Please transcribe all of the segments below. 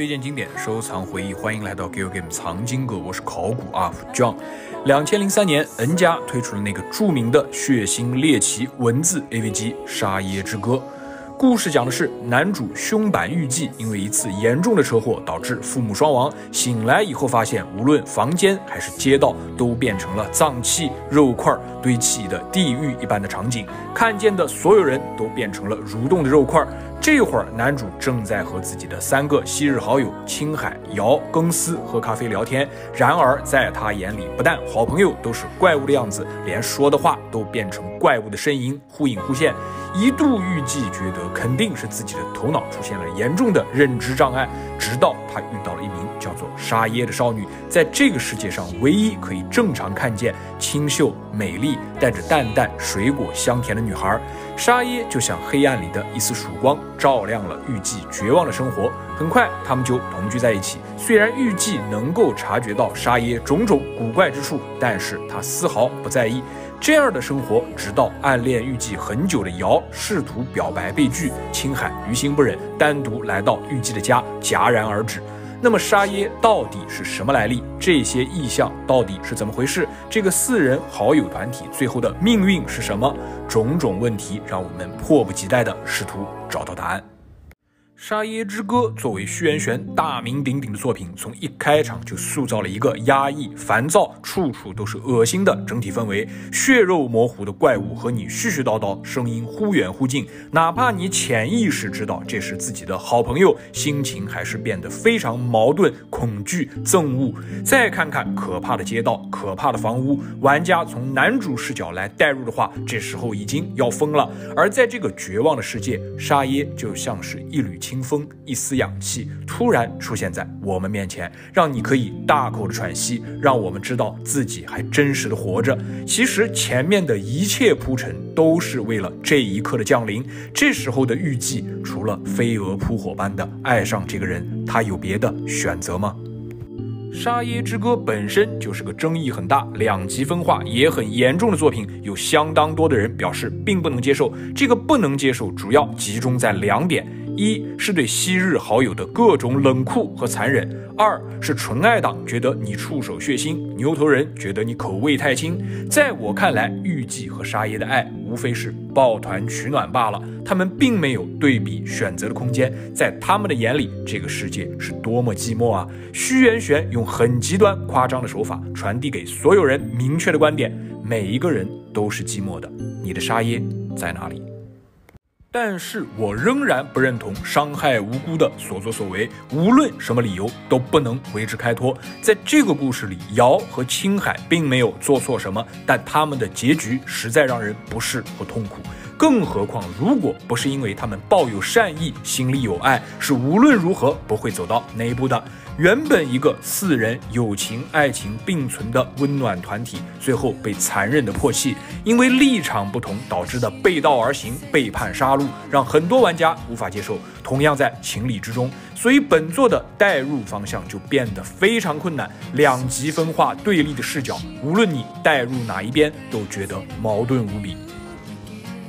推荐经典，收藏回忆，欢迎来到 Gill Game 藏经阁，我是考古 UP John。两千零三年，N 家推出了那个著名的血腥猎奇文字 AVG《沙耶之歌》。故事讲的是男主凶板玉纪因为一次严重的车祸导致父母双亡，醒来以后发现无论房间还是街道都变成了脏器、肉块堆砌的地狱一般的场景，看见的所有人都变成了蠕动的肉块。这会儿，男主正在和自己的三个昔日好友青海、姚、更斯喝咖啡聊天。然而，在他眼里，不但好朋友都是怪物的样子，连说的话都变成怪物的声音，忽隐忽现。一度预计觉得肯定是自己的头脑出现了严重的认知障碍，直到他遇到了一名叫做沙耶的少女，在这个世界上唯一可以正常看见清秀、美丽、带着淡淡水果香甜的女孩。沙耶就像黑暗里的一丝曙光，照亮了玉纪绝望的生活。很快，他们就同居在一起。虽然玉纪能够察觉到沙耶种种古怪之处，但是他丝毫不在意。这样的生活，直到暗恋玉姬很久的瑶试图表白被拒，青海于心不忍，单独来到玉姬的家戛然而止。那么沙耶到底是什么来历？这些意象到底是怎么回事？这个四人好友团体最后的命运是什么？种种问题让我们迫不及待地试图找到答案。《沙耶之歌》作为虚渊玄大名鼎鼎的作品，从一开场就塑造了一个压抑、烦躁、处处都是恶心的整体氛围。血肉模糊的怪物和你絮絮叨叨，声音忽远忽近，哪怕你潜意识知道这是自己的好朋友，心情还是变得非常矛盾、恐惧、憎恶。再看看可怕的街道、可怕的房屋，玩家从男主视角来代入的话，这时候已经要疯了。而在这个绝望的世界，沙耶就像是一缕。清风，一丝氧气，突然出现在我们面前，让你可以大口的喘息，让我们知道自己还真实的活着。其实前面的一切铺陈都是为了这一刻的降临。这时候的预计，除了飞蛾扑火般的爱上这个人，他有别的选择吗？《沙耶之歌》本身就是个争议很大、两极分化也很严重的作品，有相当多的人表示并不能接受。这个不能接受，主要集中在两点。一是对昔日好友的各种冷酷和残忍，二是纯爱党觉得你触手血腥，牛头人觉得你口味太轻。在我看来，玉纪和沙耶的爱无非是抱团取暖罢了，他们并没有对比选择的空间。在他们的眼里，这个世界是多么寂寞啊！虚元玄用很极端夸张的手法传递给所有人明确的观点：每一个人都是寂寞的。你的沙耶在哪里？但是我仍然不认同伤害无辜的所作所为，无论什么理由都不能为之开脱。在这个故事里，瑶和青海并没有做错什么，但他们的结局实在让人不适和痛苦。更何况，如果不是因为他们抱有善意，心里有爱，是无论如何不会走到那一步的。原本一个四人友情、爱情并存的温暖团体，最后被残忍的破弃，因为立场不同导致的背道而行、背叛杀戮，让很多玩家无法接受。同样在情理之中，所以本作的代入方向就变得非常困难。两极分化、对立的视角，无论你代入哪一边，都觉得矛盾无比。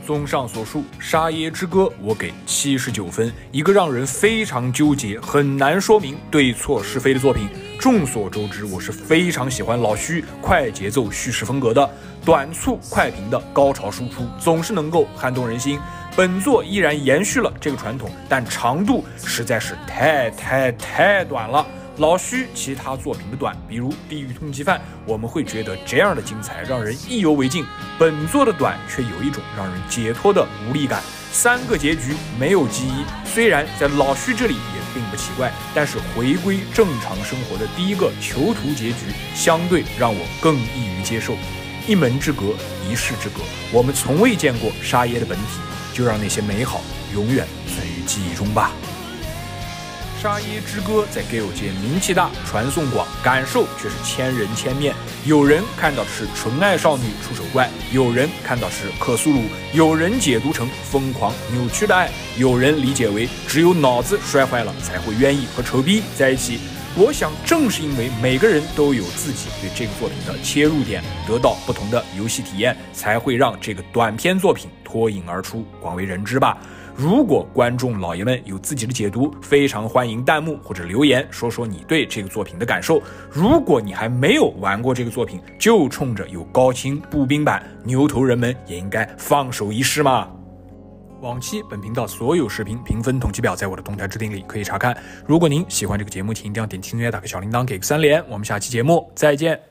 综上所述，《沙耶之歌》我给七十九分，一个让人非常纠结、很难说明对错是非的作品。众所周知，我是非常喜欢老虚快节奏叙事风格的，短促快平的高潮输出总是能够撼动人心。本作依然延续了这个传统，但长度实在是太太太短了。老徐其他作品的短，比如《地狱通缉犯》，我们会觉得这样的精彩让人意犹未尽。本作的短却有一种让人解脱的无力感。三个结局没有记忆，虽然在老徐这里也并不奇怪，但是回归正常生活的第一个囚徒结局，相对让我更易于接受。一门之隔，一世之隔，我们从未见过沙耶的本体，就让那些美好永远存于记忆中吧。《沙耶之歌》在 Gale 界名气大、传颂广，感受却是千人千面。有人看到的是纯爱少女出手怪，有人看到是克苏鲁，有人解读成疯狂扭曲的爱，有人理解为只有脑子摔坏了才会愿意和丑逼在一起。我想，正是因为每个人都有自己对这个作品的切入点，得到不同的游戏体验，才会让这个短片作品脱颖而出，广为人知吧。如果观众老爷们有自己的解读，非常欢迎弹幕或者留言说说你对这个作品的感受。如果你还没有玩过这个作品，就冲着有高清步兵版，牛头人们也应该放手一试嘛。往期本频道所有视频评分统计表在我的动态置顶里可以查看。如果您喜欢这个节目，请一定要点订阅，打开小铃铛，给个三连。我们下期节目再见。